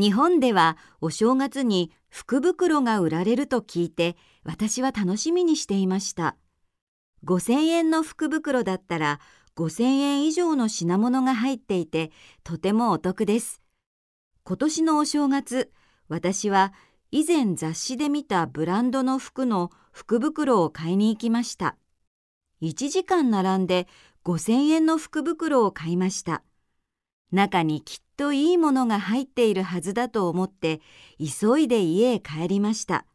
日本ではお正月に福袋が売られると聞いて私は楽しみにしていました。5000円の福袋だったら5000円以上の品物が入っていてとてもお得です。今年のお正月、私は以前雑誌で見たブランドの服の福袋を買いに行きました。1時間並んで5000円の福袋を買いました。中にきっといいものが入っているはずだと思って急いで家へ帰りました。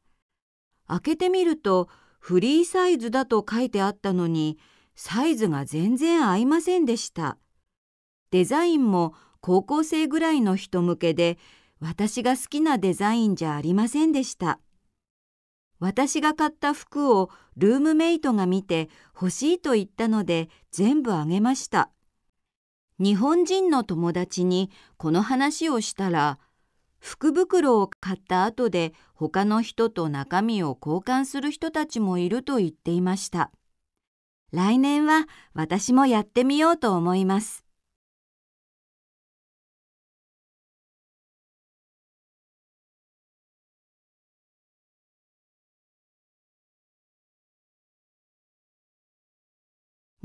開けてみるとフリーサイズだと書いてあったのにサイズが全然合いませんでした。デザインも高校生ぐらいの人向けで私が好きなデザインじゃありませんでした。私が買った服をルームメイトが見て欲しいと言ったので全部あげました。日本人の友達にこの話をしたら、福袋を買った後で他の人と中身を交換する人たちもいると言っていました。来年は私もやってみようと思います。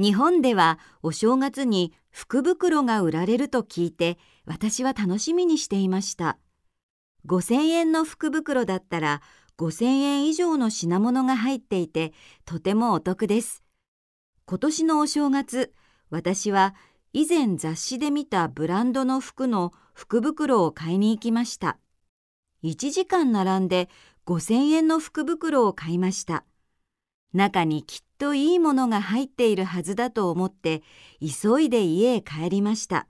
日本ではお正月に福袋が売られると聞いて私は楽しみにしていました。5000円の福袋だったら5000円以上の品物が入っていてとてもお得です。今年のお正月、私は以前雑誌で見たブランドの服の福袋を買いに行きました。1時間並んで5000円の福袋を買いました。中にきっといいものが入っているはずだと思って急いで家へ帰りました。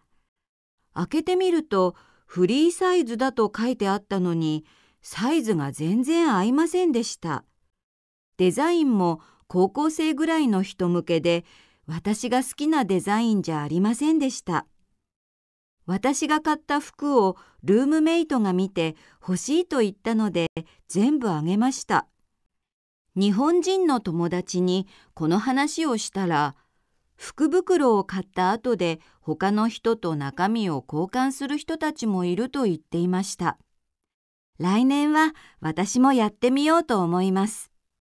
開けてみるとフリーサイズだと書いてあったのにサイズが全然合いませんでした。デザインも高校生ぐらいの人向けで私が好きなデザインじゃありませんでした。私が買った服をルームメイトが見て欲しいと言ったので全部あげました。日本人の友達にこの話をしたら、福袋を買った後で他の人と中身を交換する人たちもいると言っていました。来年は私もやってみようと思います。